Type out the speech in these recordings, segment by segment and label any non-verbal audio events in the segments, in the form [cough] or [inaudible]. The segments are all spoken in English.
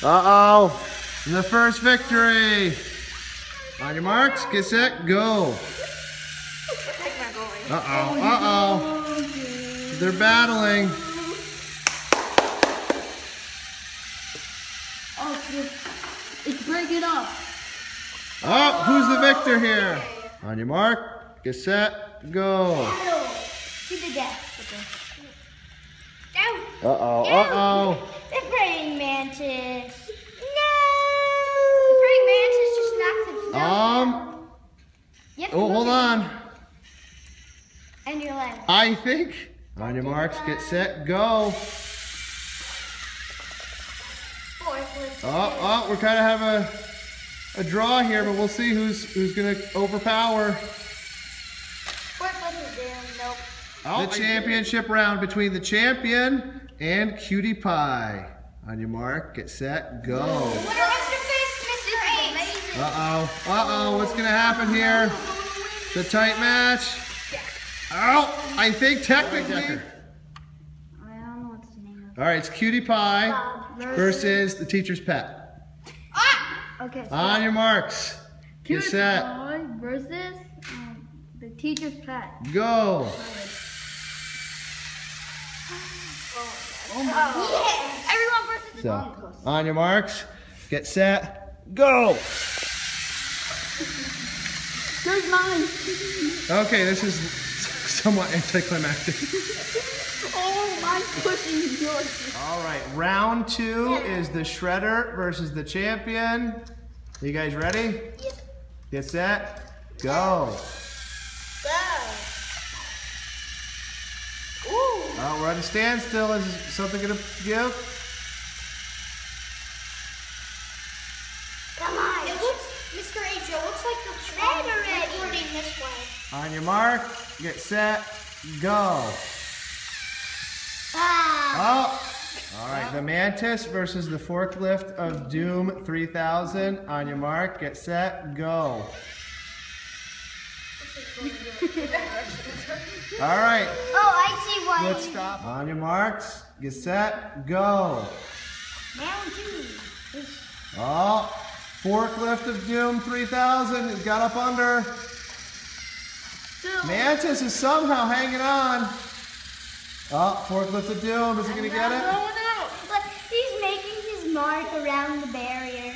Uh-oh. The first victory. On your marks, get set, go. Uh-oh, uh-oh. They're battling. Oh, it's, breaking up. Oh, who's the victor here? On your mark, get set, go. He did that. Down. Uh-oh, uh-oh. The praying mantis. No. The praying mantis just knocked him down. Um, Yep, oh, hold on. And your leg. I think. On your marks, get set, go. Fourth. Oh, oh, we're kind of have a, a draw here, but we'll see who's who's gonna overpower. Fourth. Nope. Oh, the championship round between the champion and Cutie Pie. On your mark, get set, go. What what's your face, Mr. Amazing. Uh-oh, uh-oh, what's gonna happen here? The tight match. Oh, I think technically. I don't know what his name is. All right, it's Cutie Pie versus the teacher's pet. Okay. So On your marks, get set, Boy versus um, the teacher's pet. go. Everyone versus So, on your marks, get set, go. There's mine. Okay, this is somewhat anticlimactic. [laughs] Oh, mine's pushing yours. All right, round two is the Shredder versus the champion. You guys ready? Yes. Get set, go. Go. Ooh. Oh, we're at a standstill. Is something gonna give? Come on. It looks, Mr. H, it looks like the thread already. Recording this way. On your mark, get set, go. Ah. Oh, all right. The Mantis versus the forklift of Doom 3000. On your mark, get set, go. All right. Oh, I see one. Let's stop. On your marks, get set, go. Two. Oh, forklift of Doom 3000 has got up under. Mantis is somehow hanging on. Oh, forklift of Doom, is he gonna get it? No, no. Look, he's making his mark around the barrier.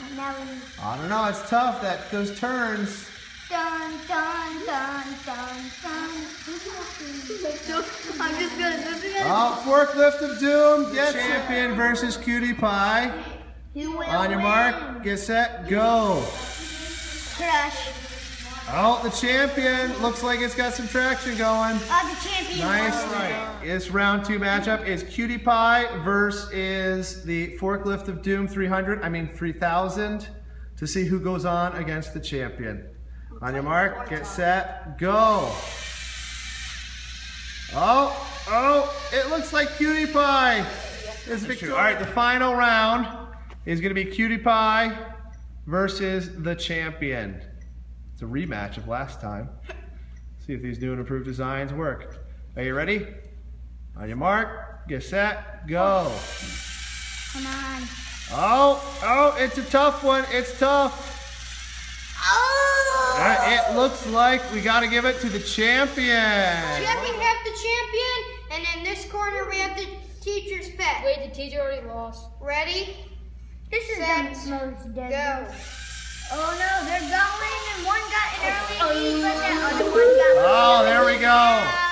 And now I don't know, it's tough, that those turns. dun dun dun dun dun. I'm just gonna do it. Oh, forklift of Doom gets champion versus Cutie Pie. Who will On your win? mark, get set, go. Crush. Oh, the champion looks like it's got some traction going. Uh, the champion. Nice. Right. This round two matchup is Cutie Pie versus the Forklift of Doom 300, I mean 3000, to see who goes on against the champion. On your mark, get set, go. Oh, oh, it looks like Cutie Pie is victorious. All right, the final round is going to be Cutie Pie versus the champion. It's a rematch of last time. See if these new and improved designs work. Are you ready? On your mark, get set, go. Come on. Oh, oh, it's a tough one. It's tough. Oh! Uh, It looks like we got to give it to the champion. Champion have the champion, and in this corner we have the teacher's pet. Wait, the teacher already lost. Ready? This is the most Go. Oh no, they're going, and one got an early oh. lead, but that other one got. Oh, there we go.